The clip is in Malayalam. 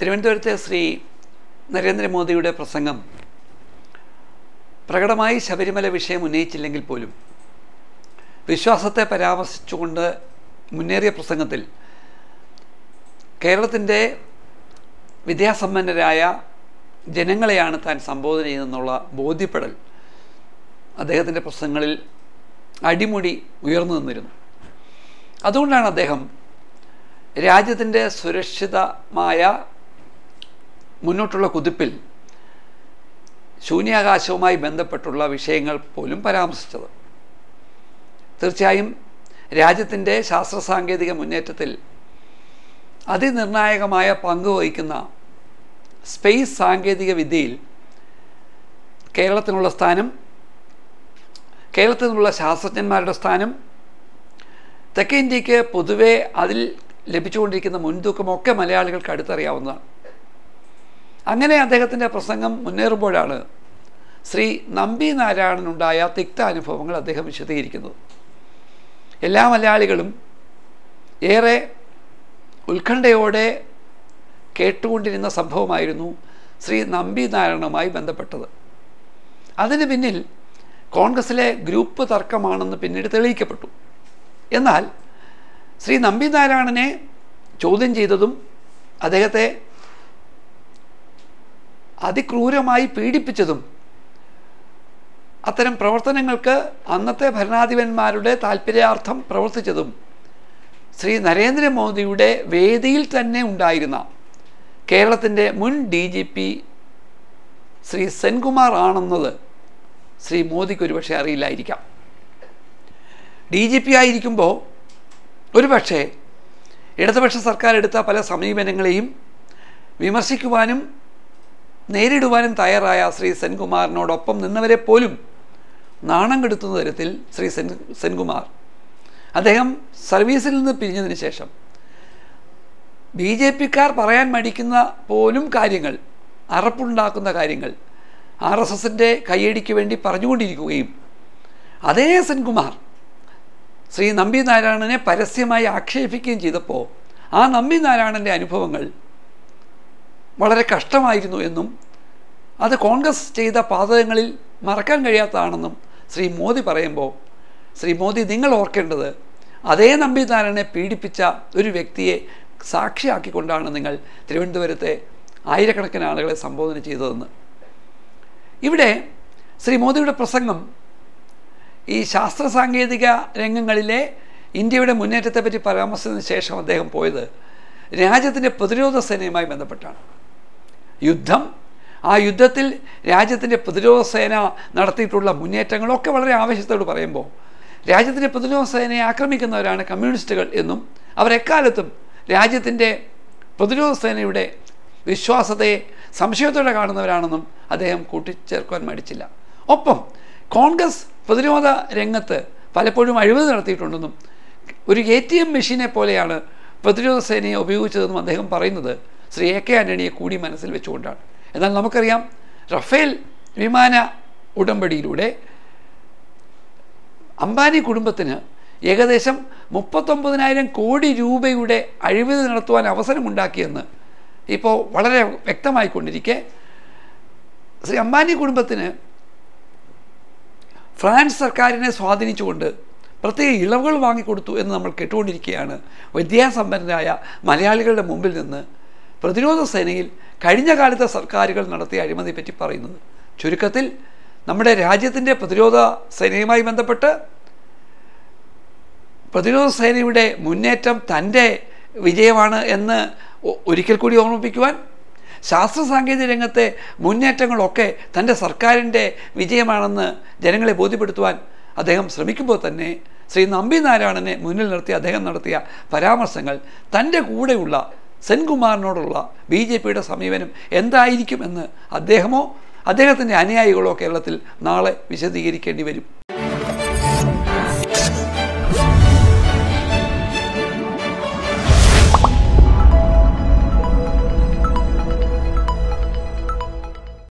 തിരുവനന്തപുരത്തെ ശ്രീ നരേന്ദ്രമോദിയുടെ പ്രസംഗം പ്രകടമായി ശബരിമല വിഷയം ഉന്നയിച്ചില്ലെങ്കിൽ പോലും വിശ്വാസത്തെ പരാമർശിച്ചുകൊണ്ട് മുന്നേറിയ പ്രസംഗത്തിൽ കേരളത്തിന്റെ വിദ്യാസമ്പന്നരായ ജനങ്ങളെയാണ് താൻ സംബോധന ചെയ്യുന്നതെന്നുള്ള ബോധ്യപ്പെടൽ അദ്ദേഹത്തിന്റെ പ്രസംഗങ്ങളിൽ അടിമുടി ഉയർന്നു നിന്നിരുന്നു. അതുകൊണ്ടാണ് അദ്ദേഹം രാജ്യത്തിന്റെ സുരക്ഷിതമായ മുന്നോട്ടുള്ള കുതിപ്പിൽ ശൂന്യാകാശവുമായി ബന്ധപ്പെട്ടുള്ള വിഷയങ്ങൾ പോലും പരാമർശിച്ചത്. തീർച്ചയായും രാജ്യത്തിന്റെ ശാസ്ത്ര സാങ്കേതിക മുന്നേറ്റത്തിൽ അതിനിർണായകമായ പങ്ക് വഹിക്കുന്ന സ്പേസ് സാങ്കേതിക വിദ്യയിൽ കേരളത്തിനുള്ള സ്ഥാനം കേരളത്തിൽ നിന്നുള്ള ശാസ്ത്രജ്ഞന്മാരുടെ സ്ഥാനം തെക്കേ ഇന്ത്യയ്ക്ക് പൊതുവെ അതിൽ ലഭിച്ചുകൊണ്ടിരിക്കുന്ന മുൻതൂക്കമൊക്കെ മലയാളികൾക്ക് അടുത്തറിയാവുന്നതാണ്. അങ്ങനെ അദ്ദേഹത്തിന്റെ പ്രസംഗം മുന്നേറുമ്പോഴാണ് ശ്രീ നമ്പി നാരായണനുണ്ടായ തിക്ത അനുഭവങ്ങൾ അദ്ദേഹം വിശദീകരിക്കുന്നത്. എല്ലാ മലയാളികളും ഏറെ ഉത്കണ്ഠയോടെ കേട്ടുകൊണ്ടിരുന്ന സംഭവമായിരുന്നു ശ്രീ നമ്പി നാരായണവുമായി ബന്ധപ്പെട്ടത്. അതിന് പിന്നിൽ കോൺഗ്രസിലെ ഗ്രൂപ്പ് തർക്കമാണെന്ന് പിന്നീട് തെളിയിക്കപ്പെട്ടു. എന്നാൽ ശ്രീ നമ്പി നാരായണനെ ചോദ്യം ചെയ്തതും അദ്ദേഹത്തെ അതിക്രൂരമായി പീഡിപ്പിച്ചതും അത്തരം പ്രവർത്തനങ്ങൾക്ക് അന്നത്തെ ഭരണാധിപന്മാരുടെ താല്പര്യാർത്ഥം പ്രവർത്തിച്ചതും ശ്രീ നരേന്ദ്രമോദിയുടെ വേദിയിൽ തന്നെ ഉണ്ടായിരുന്ന കേരളത്തിന്റെ മുൻ D G P Shri Senkumar ആണെന്നത് ശ്രീ മോദിക്ക് ഒരുപക്ഷെ അറിയില്ലായിരിക്കാം. ഡി ജി പി ആയിരിക്കുമ്പോൾ ഒരുപക്ഷെ ഇടതുപക്ഷ സർക്കാർ എടുത്ത പല സമീപനങ്ങളെയും വിമർശിക്കുവാനും നേരിടുവാനും തയ്യാറായ ശ്രീ സെൻകുമാറിനോടൊപ്പം നിന്നവരെ പോലും നാണം കെടുത്തുന്ന തരത്തിൽ ശ്രീ സെൻ സെൻകുമാർ. അദ്ദേഹം സർവീസിൽ നിന്ന് പിരിഞ്ഞതിന് ശേഷം ബി ജെ പിക്കാർ പറയാൻ മടിക്കുന്ന പോലും കാര്യങ്ങൾ അറപ്പുണ്ടാക്കുന്ന കാര്യങ്ങൾ ആർ എസ് എസിന്റെ കയ്യടിക്ക് വേണ്ടി പറഞ്ഞുകൊണ്ടിരിക്കുകയും അതേ സെൻകുമാർ ശ്രീ നമ്പി നാരായണനെ പരസ്യമായി ആക്ഷേപിക്കുകയും ചെയ്തപ്പോൾ ആ നമ്പി നാരായണന്റെ അനുഭവങ്ങൾ വളരെ കഷ്ടമായിരുന്നു എന്നും അത് കോൺഗ്രസ് ചെയ്ത പാതകങ്ങളിൽ മറക്കാൻ കഴിയാത്തതാണെന്നും ശ്രീ മോദി പറയുമ്പോൾ ശ്രീ മോദി നിങ്ങൾ ഓർക്കേണ്ടത് അതേ നമ്പിനാരനെ പീഡിപ്പിച്ച ഒരു വ്യക്തിയെ സാക്ഷിയാക്കിക്കൊണ്ടാണ് നിങ്ങൾ തിരുവനന്തപുരത്തെ ആയിരക്കണക്കിന് ആളുകളെ സംബോധന ചെയ്തതെന്ന്. ഇവിടെ ശ്രീ മോദിയുടെ പ്രസംഗം ഈ ശാസ്ത്ര സാങ്കേതിക രംഗങ്ങളിലെ ഇന്ത്യയുടെ മുന്നേറ്റത്തെപ്പറ്റി പരാമർശിച്ചതിന് ശേഷം അദ്ദേഹം പോയത് രാജ്യത്തിന്റെ പ്രതിരോധ സേനയുമായി ബന്ധപ്പെട്ടാണ്. യുദ്ധം. ആ യുദ്ധത്തിൽ രാജ്യത്തിന്റെ പ്രതിരോധ സേന നടത്തിയിട്ടുള്ള മുന്നേറ്റങ്ങളൊക്കെ വളരെ ആവേശത്തോട് പറയുമ്പോൾ രാജ്യത്തിന്റെ പ്രതിരോധ സേനയെ ആക്രമിക്കുന്നവരാണ് കമ്മ്യൂണിസ്റ്റുകൾ എന്നും അവരെക്കാലത്തും രാജ്യത്തിന്റെ പ്രതിരോധ സേനയുടെ വിശ്വാസത്തെ സംശയത്തോടെ കാണുന്നവരാണെന്നും അദ്ദേഹം കൂട്ടിച്ചേർക്കുവാൻ മടിച്ചില്ല. ഒപ്പം കോൺഗ്രസ് പ്രതിരോധ രംഗത്ത് പലപ്പോഴും അഴിമതി നടത്തിയിട്ടുണ്ടെന്നും ഒരു എ ടി എം മെഷീനെ പോലെയാണ് പ്രതിരോധ സേനയെ ഉപയോഗിച്ചതെന്നും അദ്ദേഹം പറയുന്നത് ശ്രീ എ കെ ആന്റണിയെ കൂടി മനസ്സിൽ വെച്ചുകൊണ്ടാണ്. എന്നാൽ നമുക്കറിയാം റഫേൽ വിമാന ഉടമ്പടിയിലൂടെ അംബാനി കുടുംബത്തിന് ഏകദേശം മുപ്പത്തൊമ്പതിനായിരം കോടി രൂപയുടെ അഴിമതി നടത്തുവാൻ അവസരമുണ്ടാക്കിയെന്ന് ഇപ്പോൾ വളരെ വ്യക്തമായിക്കൊണ്ടിരിക്കെ. ശ്രീ അംബാനി കുടുംബത്തിന് ഫ്രാൻസ് സർക്കാരിനെ സ്വാധീനിച്ചുകൊണ്ട് പ്രത്യേക ഇളവുകൾ വാങ്ങിക്കൊടുത്തു എന്ന് നമ്മൾ കേട്ടുകൊണ്ടിരിക്കുകയാണ് വിദ്യാസമ്പന്നരായ മലയാളികളുടെ മുമ്പിൽ നിന്ന് പ്രതിരോധ സേനയിൽ കഴിഞ്ഞ കാലത്തെ സർക്കാരുകൾ നടത്തിയ അഴിമതിയെ പറ്റി പറയുന്നത്. ചുരുക്കത്തിൽ നമ്മുടെ രാജ്യത്തിന്റെ പ്രതിരോധ സേനയുമായി ബന്ധപ്പെട്ട് പ്രതിരോധ സേനയുടെ മുന്നേറ്റം തന്റെ വിജയമാണ് എന്ന് ഒരിക്കൽ കൂടി ഓർമ്മിപ്പിക്കുവാൻ ശാസ്ത്ര സാങ്കേതിക രംഗത്തെ മുന്നേറ്റങ്ങളൊക്കെ തന്റെ സർക്കാരിന്റെ വിജയമാണെന്ന് ജനങ്ങളെ ബോധ്യപ്പെടുത്തുവാൻ അദ്ദേഹം ശ്രമിക്കുമ്പോൾ തന്നെ ശ്രീ നമ്പി നാരായണനെ മുന്നിൽ നിർത്തി അദ്ദേഹം നടത്തിയ പരാമർശങ്ങൾ തന്റെ കൂടെയുള്ള സെൻകുമാറിനോടുള്ള ബി ജെ പിയുടെ സമീപനം എന്തായിരിക്കും എന്ന് അദ്ദേഹമോ അദ്ദേഹത്തിന്റെ അനുയായികളോ കേരളത്തിൽ നാളെ വിശദീകരിക്കേണ്ടി വരും.